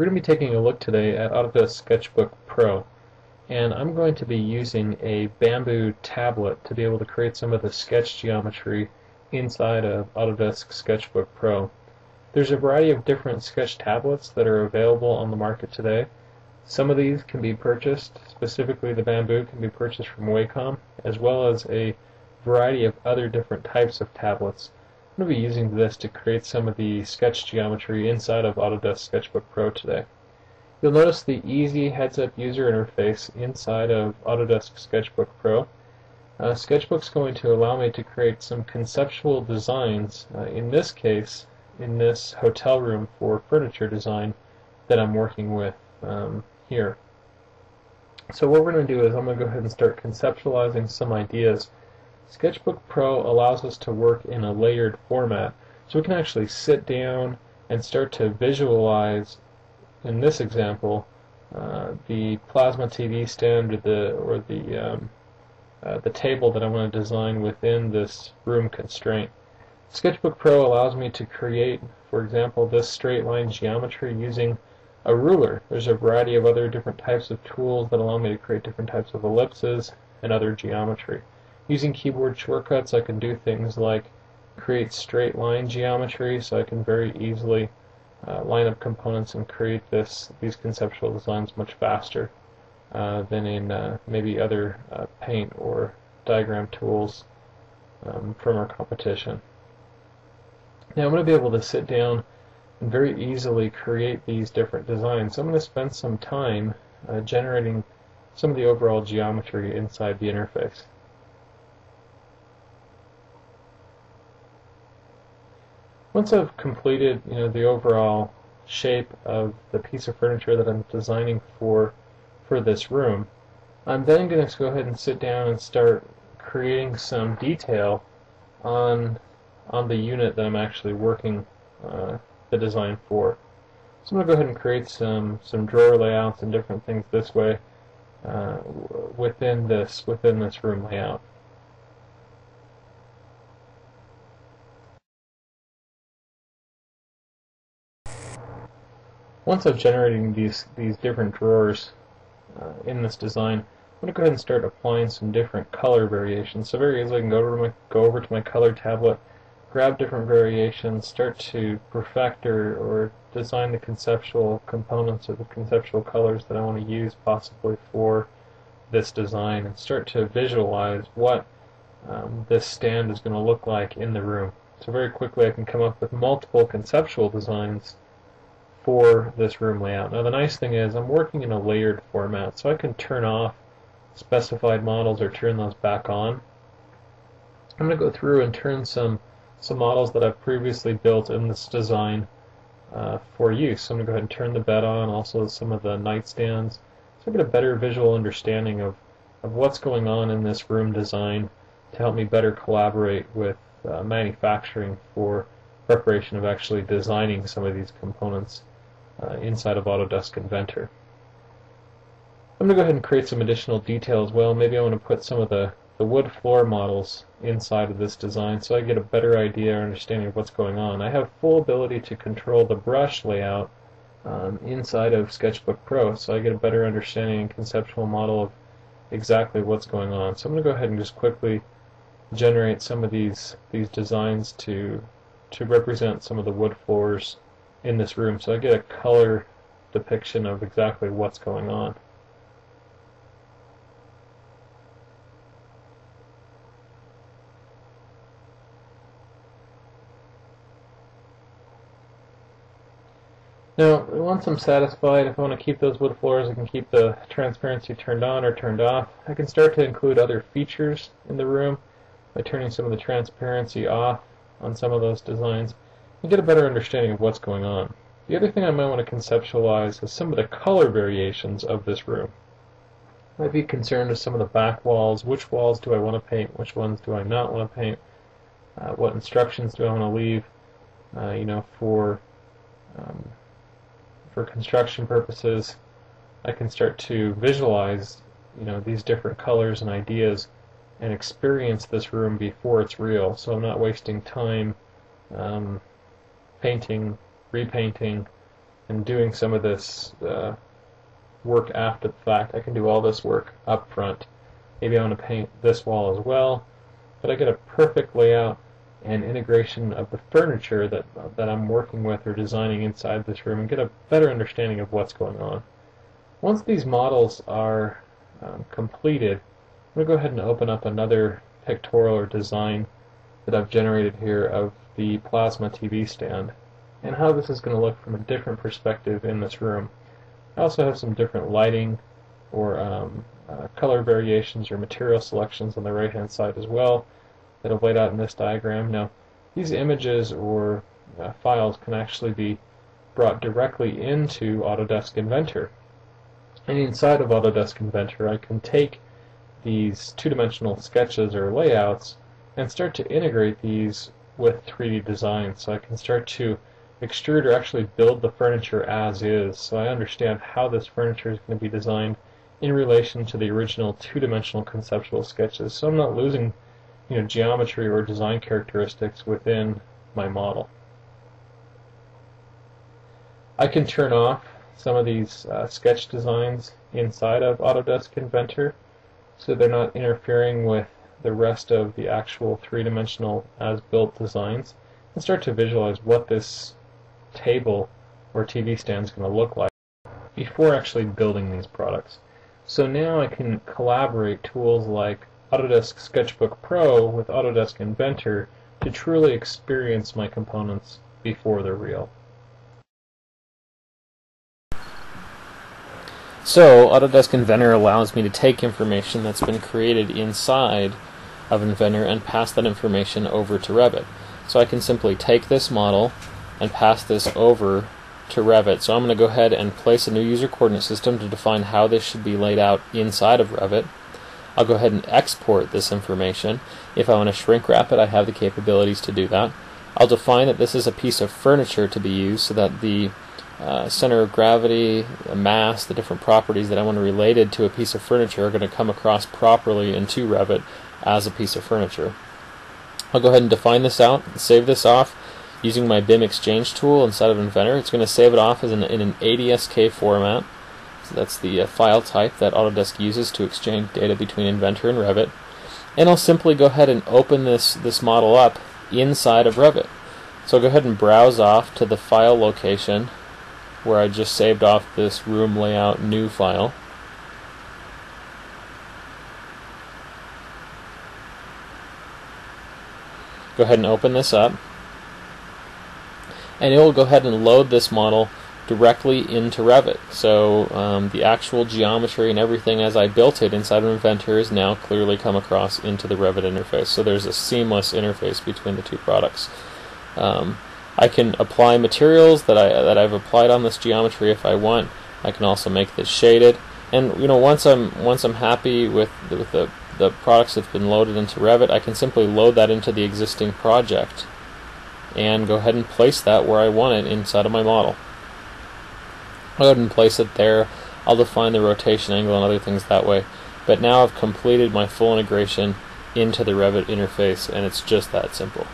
We're going to be taking a look today at Autodesk Sketchbook Pro and I'm going to be using a bamboo tablet to be able to create some of the sketch geometry inside of Autodesk Sketchbook Pro. There's a variety of different sketch tablets that are available on the market today. Some of these can be purchased, specifically the bamboo can be purchased from Wacom, as well as a variety of other different types of tablets. Going to be using this to create some of the sketch geometry inside of Autodesk Sketchbook Pro today. You'll notice the easy heads-up user interface inside of Autodesk Sketchbook Pro. Uh, Sketchbook's going to allow me to create some conceptual designs, uh, in this case, in this hotel room for furniture design that I'm working with um, here. So what we're going to do is I'm going to go ahead and start conceptualizing some ideas Sketchbook Pro allows us to work in a layered format, so we can actually sit down and start to visualize, in this example, uh, the plasma TV stand or the or the um, uh, the table that I want to design within this room constraint. Sketchbook Pro allows me to create, for example, this straight line geometry using a ruler. There's a variety of other different types of tools that allow me to create different types of ellipses and other geometry. Using keyboard shortcuts I can do things like create straight line geometry so I can very easily uh, line up components and create this these conceptual designs much faster uh, than in uh, maybe other uh, paint or diagram tools um, from our competition. Now I'm going to be able to sit down and very easily create these different designs. So I'm going to spend some time uh, generating some of the overall geometry inside the interface. Once I've completed you know the overall shape of the piece of furniture that I'm designing for for this room, I'm then going to go ahead and sit down and start creating some detail on on the unit that I'm actually working uh, the design for. So I'm going to go ahead and create some some drawer layouts and different things this way uh, within this within this room layout. Once I've generated these, these different drawers uh, in this design, I'm going to go ahead and start applying some different color variations. So very easily I can go over, my, go over to my color tablet, grab different variations, start to perfect or, or design the conceptual components or the conceptual colors that I want to use possibly for this design and start to visualize what um, this stand is going to look like in the room. So very quickly I can come up with multiple conceptual designs for this room layout. Now the nice thing is I'm working in a layered format, so I can turn off specified models or turn those back on. I'm going to go through and turn some some models that I've previously built in this design uh, for use. So I'm going to go ahead and turn the bed on, also some of the nightstands, so I get a better visual understanding of, of what's going on in this room design to help me better collaborate with uh, manufacturing for preparation of actually designing some of these components uh, inside of Autodesk Inventor. I'm going to go ahead and create some additional detail as well. Maybe I want to put some of the, the wood floor models inside of this design so I get a better idea or understanding of what's going on. I have full ability to control the brush layout um, inside of Sketchbook Pro so I get a better understanding and conceptual model of exactly what's going on. So I'm going to go ahead and just quickly generate some of these these designs to to represent some of the wood floors in this room so I get a color depiction of exactly what's going on. Now, once I'm satisfied, if I want to keep those wood floors, I can keep the transparency turned on or turned off. I can start to include other features in the room by turning some of the transparency off on some of those designs and get a better understanding of what's going on. The other thing I might want to conceptualize is some of the color variations of this room. I might be concerned with some of the back walls. Which walls do I want to paint? Which ones do I not want to paint? Uh, what instructions do I want to leave? Uh, you know, for um, for construction purposes, I can start to visualize, you know, these different colors and ideas, and experience this room before it's real. So I'm not wasting time um, painting, repainting, and doing some of this uh, work after the fact. I can do all this work up front. Maybe I want to paint this wall as well, but I get a perfect layout and integration of the furniture that, that I'm working with or designing inside this room and get a better understanding of what's going on. Once these models are um, completed, I'm going to go ahead and open up another pictorial or design that I've generated here of the plasma TV stand and how this is going to look from a different perspective in this room. I also have some different lighting or um, uh, color variations or material selections on the right hand side as well that I've laid out in this diagram. Now these images or uh, files can actually be brought directly into Autodesk Inventor. And inside of Autodesk Inventor I can take these two-dimensional sketches or layouts and start to integrate these with 3D design. So I can start to extrude or actually build the furniture as is. So I understand how this furniture is going to be designed in relation to the original two-dimensional conceptual sketches. So I'm not losing you know, geometry or design characteristics within my model. I can turn off some of these uh, sketch designs inside of Autodesk Inventor so they're not interfering with the rest of the actual three-dimensional as-built designs and start to visualize what this table or TV stand is going to look like before actually building these products. So now I can collaborate tools like Autodesk Sketchbook Pro with Autodesk Inventor to truly experience my components before they're real. So, Autodesk Inventor allows me to take information that's been created inside of Inventor and pass that information over to Revit. So I can simply take this model and pass this over to Revit. So I'm going to go ahead and place a new user coordinate system to define how this should be laid out inside of Revit. I'll go ahead and export this information. If I want to shrink wrap it, I have the capabilities to do that. I'll define that this is a piece of furniture to be used so that the uh, center of gravity, the mass, the different properties that I want to related to a piece of furniture are going to come across properly into Revit as a piece of furniture. I'll go ahead and define this out, save this off using my BIM exchange tool inside of Inventor. It's going to save it off as an, in an ADSK format. So that's the uh, file type that Autodesk uses to exchange data between Inventor and Revit. And I'll simply go ahead and open this, this model up inside of Revit. So I'll go ahead and browse off to the file location where I just saved off this room layout new file. Go ahead and open this up. And it will go ahead and load this model directly into Revit. So um, the actual geometry and everything as I built it inside of Inventor is now clearly come across into the Revit interface. So there's a seamless interface between the two products. Um, I can apply materials that I that I've applied on this geometry if I want. I can also make this shaded. And you know, once I'm once I'm happy with the, with the the products that have been loaded into Revit, I can simply load that into the existing project and go ahead and place that where I want it inside of my model. I'll go ahead and place it there. I'll define the rotation angle and other things that way. But now I've completed my full integration into the Revit interface and it's just that simple.